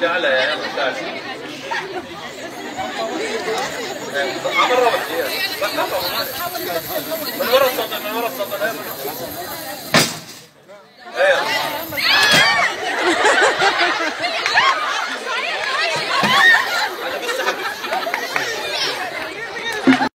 تعال يا تعال عمر روح من ورا السلطة من ورا السلطة